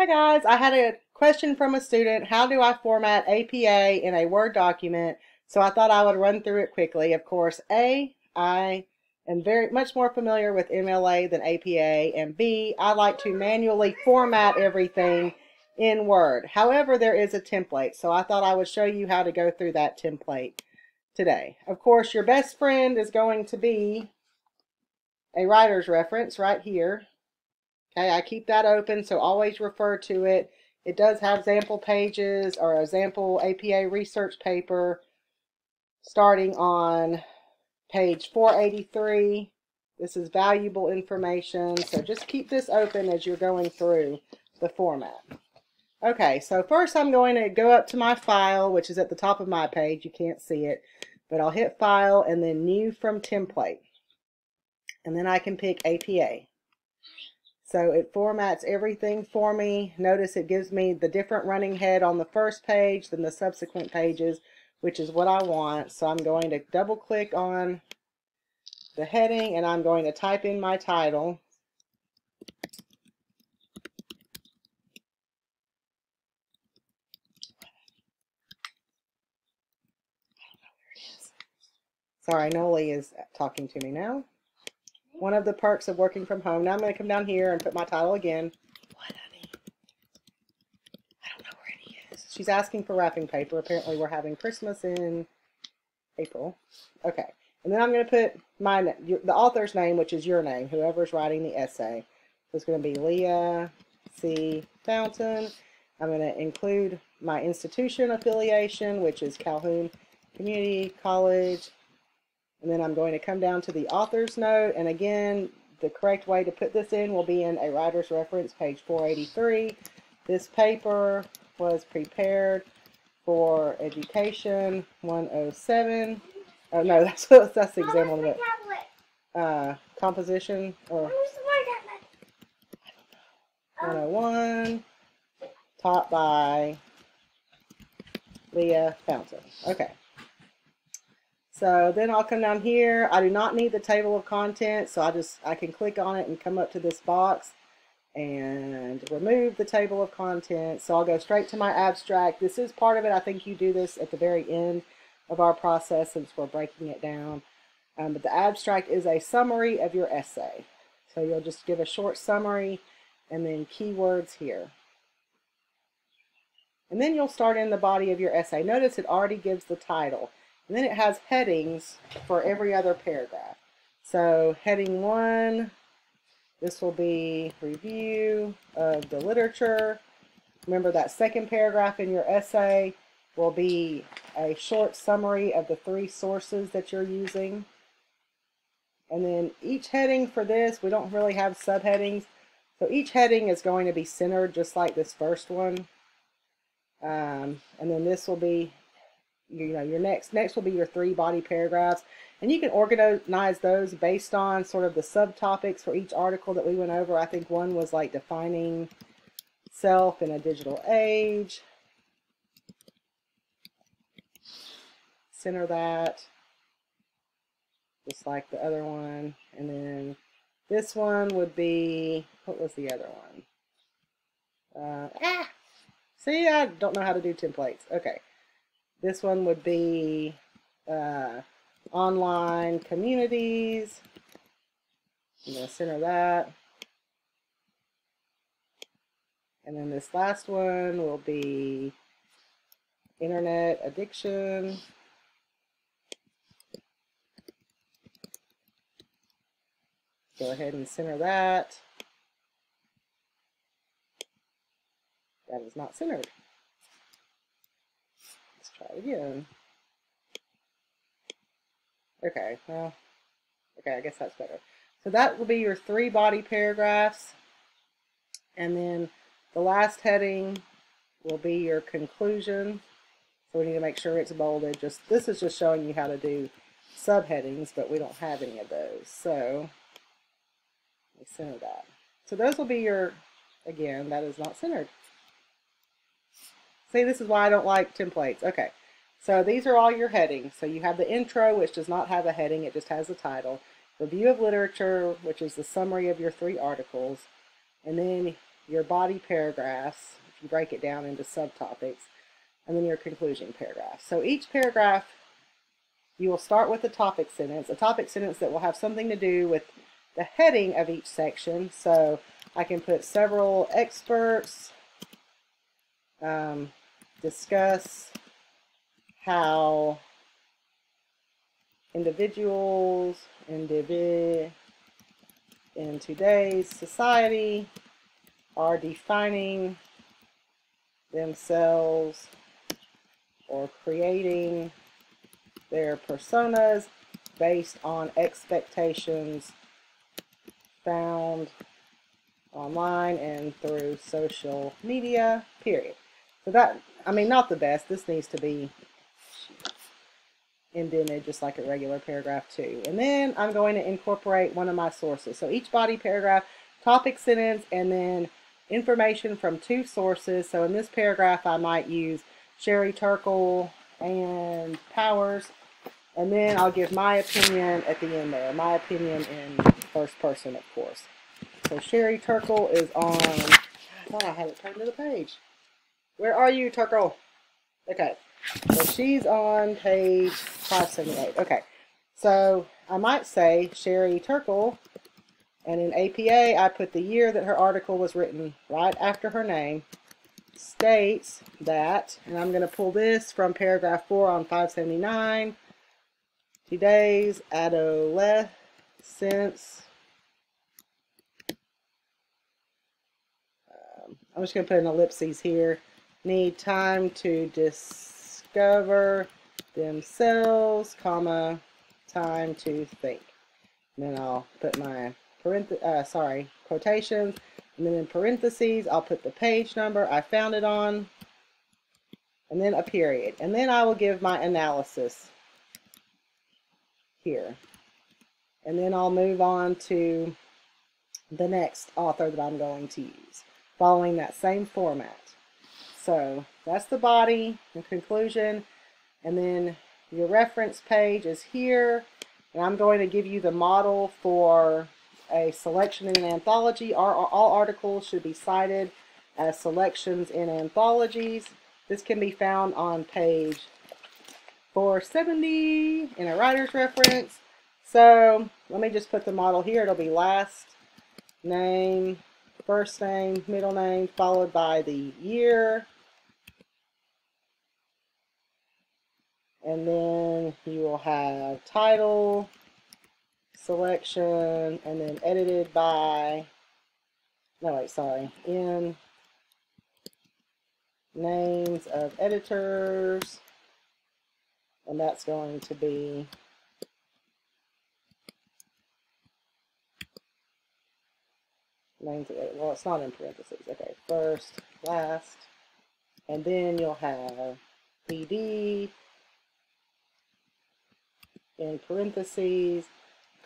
Hi guys, I had a question from a student. How do I format APA in a Word document? So I thought I would run through it quickly. Of course, A, I am very much more familiar with MLA than APA, and B, I like to manually format everything in Word. However, there is a template, so I thought I would show you how to go through that template today. Of course, your best friend is going to be a writer's reference right here. Okay, I keep that open, so always refer to it. It does have sample pages or a sample APA research paper starting on page 483. This is valuable information, so just keep this open as you're going through the format. Okay, so first I'm going to go up to my file, which is at the top of my page. You can't see it, but I'll hit File and then New from Template. And then I can pick APA. So it formats everything for me. Notice it gives me the different running head on the first page than the subsequent pages, which is what I want. So I'm going to double click on the heading and I'm going to type in my title. Sorry, Noli is talking to me now one of the perks of working from home. Now I'm going to come down here and put my title again. What, honey? I don't know where he is. She's asking for wrapping paper. Apparently we're having Christmas in April. Okay. And then I'm going to put my the author's name, which is your name, whoever's writing the essay. So it's going to be Leah C. Fountain. I'm going to include my institution affiliation, which is Calhoun Community College and then I'm going to come down to the author's note. And again, the correct way to put this in will be in a writer's reference, page 483. This paper was prepared for Education 107. Oh, no, that's, that's the example of it. Uh, composition or 101, taught by Leah Fountain. Okay. So then I'll come down here. I do not need the table of contents, so I just I can click on it and come up to this box and remove the table of contents. So I'll go straight to my abstract. This is part of it. I think you do this at the very end of our process since we're breaking it down. Um, but the abstract is a summary of your essay. So you'll just give a short summary and then keywords here. And then you'll start in the body of your essay. Notice it already gives the title. And then it has headings for every other paragraph. So heading one, this will be review of the literature. Remember that second paragraph in your essay will be a short summary of the three sources that you're using. And then each heading for this, we don't really have subheadings. So each heading is going to be centered just like this first one. Um, and then this will be you know your next next will be your three body paragraphs. And you can organize those based on sort of the subtopics for each article that we went over. I think one was like defining self in a digital age. Center that. Just like the other one. And then this one would be what was the other one? Uh, ah see I don't know how to do templates. Okay this one would be uh, online communities. I'm going to center that. And then this last one will be internet addiction. Go ahead and center that. That is not centered try again. Okay, well, okay, I guess that's better. So that will be your three body paragraphs. And then the last heading will be your conclusion. So we need to make sure it's bolded. Just This is just showing you how to do subheadings, but we don't have any of those. So we center that. So those will be your, again, that is not centered. See, this is why I don't like templates. Okay, so these are all your headings. So you have the intro, which does not have a heading, it just has a title. Review of literature, which is the summary of your three articles. And then your body paragraphs, if you break it down into subtopics, and then your conclusion paragraph. So each paragraph, you will start with a topic sentence, a topic sentence that will have something to do with the heading of each section. So I can put several experts um, discuss how individuals individ in today's society are defining themselves or creating their personas based on expectations found online and through social media, period. So that, I mean, not the best. This needs to be indented just like a regular paragraph too. And then I'm going to incorporate one of my sources. So each body paragraph, topic sentence, and then information from two sources. So in this paragraph, I might use Sherry Turkle and Powers. And then I'll give my opinion at the end there. My opinion in first person, of course. So Sherry Turkle is on, I thought I had it turned to the page. Where are you, Turkle? Okay. So she's on page 578. Okay. So I might say Sherry Turkle, and in APA I put the year that her article was written right after her name, states that, and I'm going to pull this from paragraph 4 on 579, today's adolescents. Um, I'm just going to put an ellipses here. Need time to discover themselves, comma, time to think. And then I'll put my parenth uh, sorry, quotations, and then in parentheses, I'll put the page number I found it on, and then a period. And then I will give my analysis here. And then I'll move on to the next author that I'm going to use, following that same format. So that's the body and conclusion. And then your reference page is here. And I'm going to give you the model for a selection in an anthology. All, all articles should be cited as selections in anthologies. This can be found on page 470 in a writer's reference. So let me just put the model here. It'll be last name, first name, middle name, followed by the year, and then you will have title, selection, and then edited by, no wait, sorry, in names of editors, and that's going to be names. Well, it's not in parentheses. Okay, first, last, and then you'll have PD, in parentheses,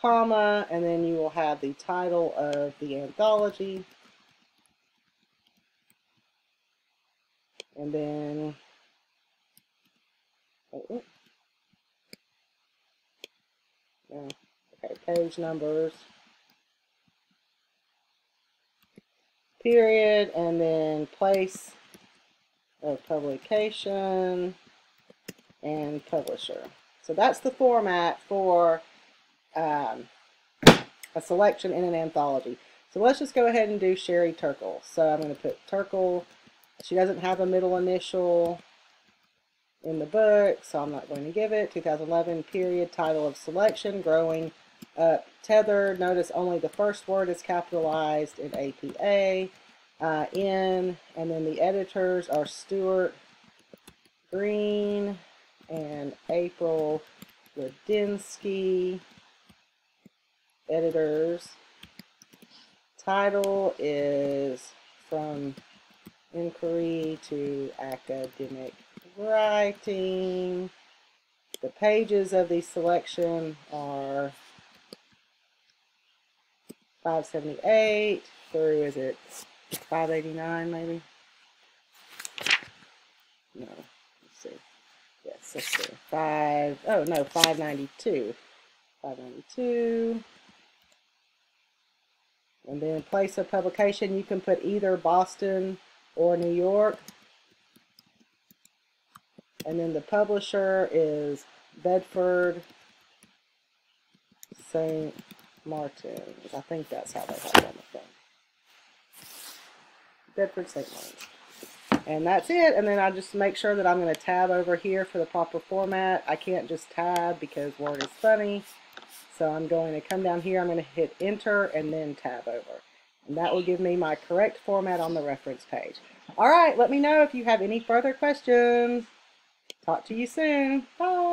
comma, and then you will have the title of the anthology. And then, oh, oh. yeah, okay, page numbers, period, and then place of publication and publisher. So that's the format for um, a selection in an anthology. So let's just go ahead and do Sherry Turkle. So I'm going to put Turkle. She doesn't have a middle initial in the book, so I'm not going to give it. 2011 period, title of selection, growing up tethered. Notice only the first word is capitalized in APA. Uh, in, and then the editors are Stuart Greene, and April Lidinsky. Editors. Title is From Inquiry to Academic Writing. The pages of the selection are 578 through, is it 589 maybe? No. Let's see. Yes, let's see. Five, oh no, 592. 592. And then place of publication, you can put either Boston or New York. And then the publisher is Bedford St. Martin's. I think that's how they have them. the thing. Bedford St. Martin's. And that's it. And then I just make sure that I'm going to tab over here for the proper format. I can't just tab because Word is funny. So I'm going to come down here. I'm going to hit enter and then tab over. And that will give me my correct format on the reference page. All right, let me know if you have any further questions. Talk to you soon. Bye.